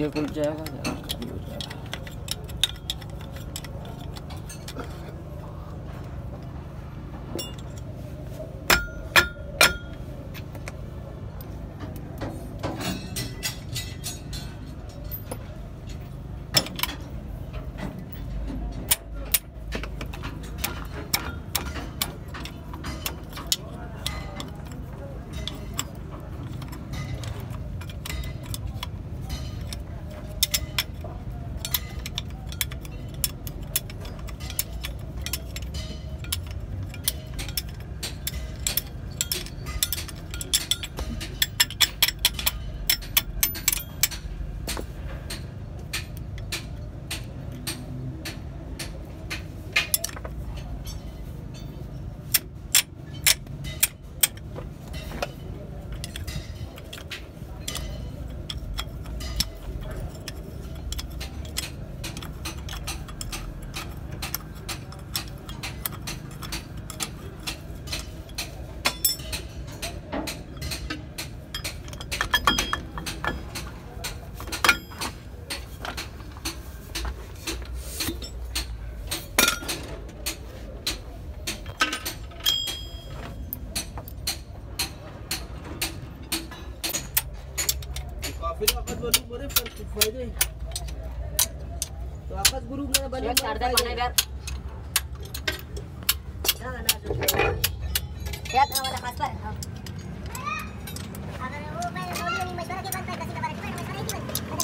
ये खुल जाएगा Siap nak dapat kasut. Ha. Ada ni mobile, mobile ni mai kita kita kasih kepada kita. Mai.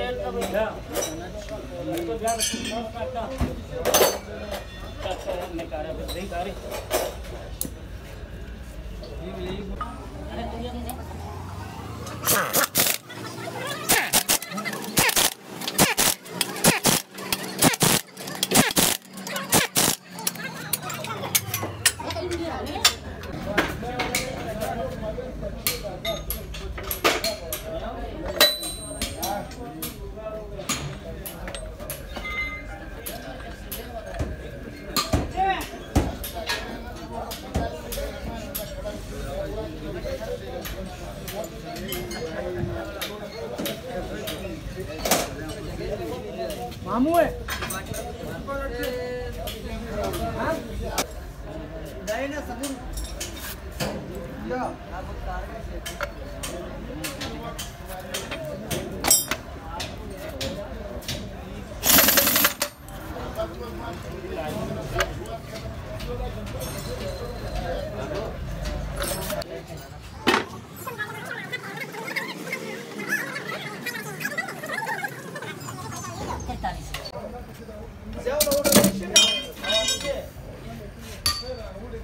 तो जा बस काटा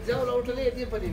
जाऊ लाउटले यति पनि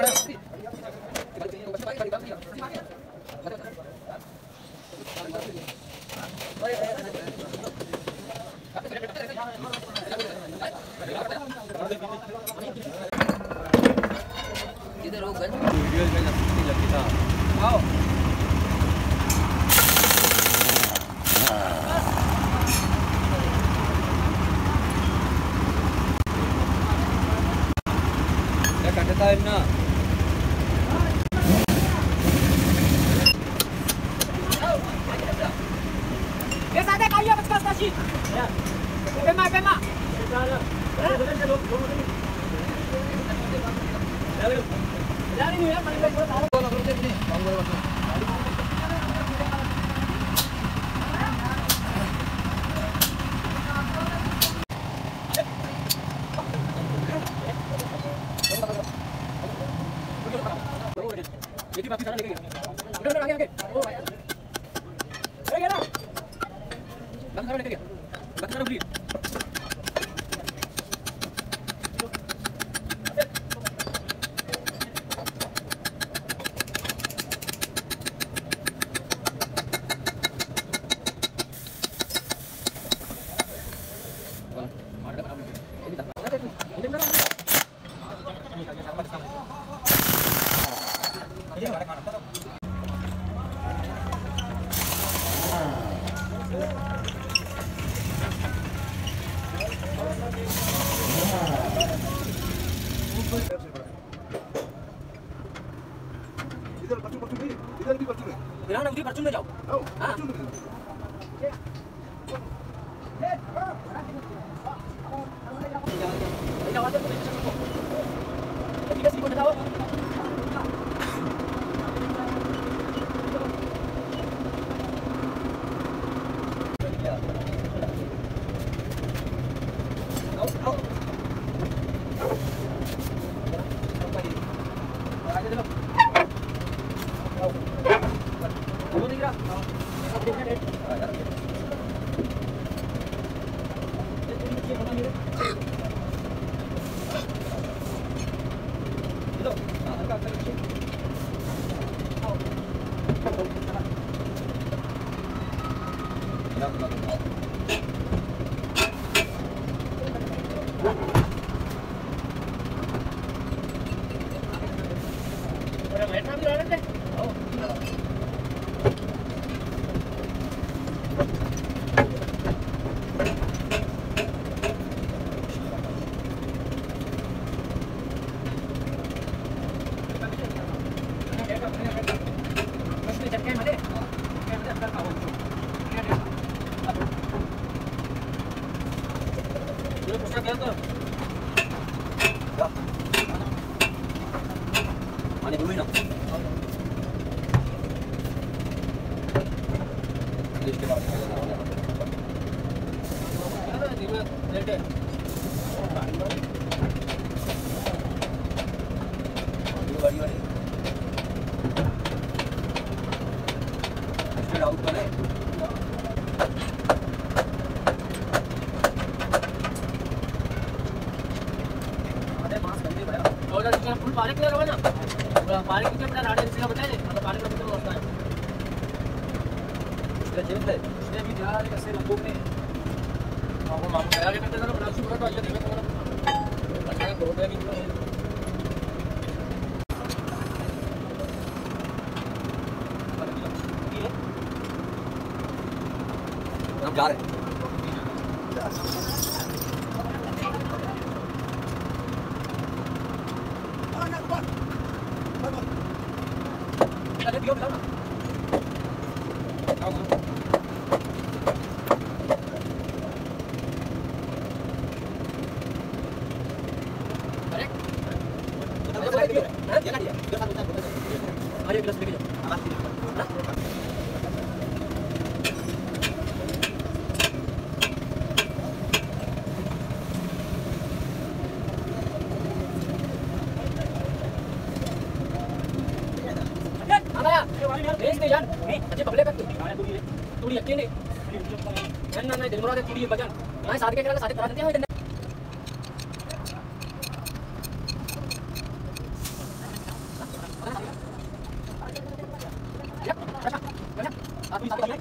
इधर no, no, no. पूरा पानी क्लियर अपना राडे से बताए मतलब पानी का मतलब होता है। इसका जेब है। इसलिए भी ध्यान रखिए कैसे लोगों ने और हम आपको कह रहे हैं कि बड़ा शुक्र अच्छा देखो तो अच्छा करो तो कि हम जा कुदरत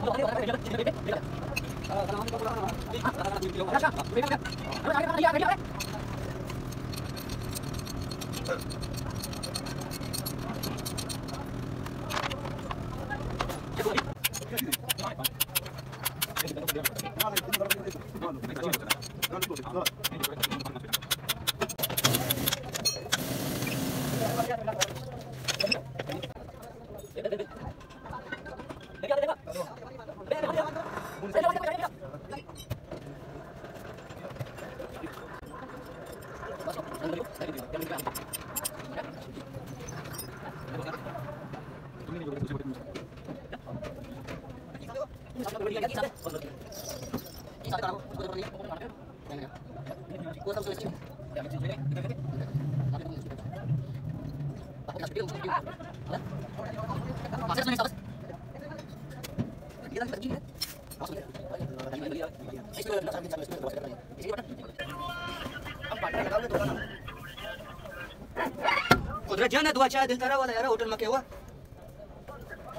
दुआ चाय दिलता रहा वाला यार होटल में क्या हुआ?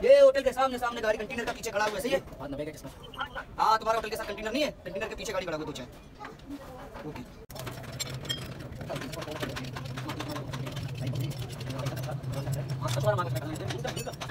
ये होटल के सामने सामने गाड़ी कंटेनर का पीछे खड़ा हुआ है सही है? हाँ तुम्हारा होटल के साथ कंटेनर नहीं है? कंटेनर के पीछे गाड़ी खड़ा हुआ दो चाय ओके।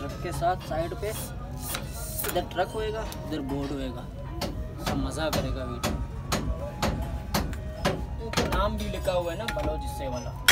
ट्रक के साथ साइड पे इधर ट्रक होएगा, इधर बोर्ड होएगा। सब मज़ा करेगा वीडियो। नाम भी लिखा हुआ है ना बलोच इससे वाला।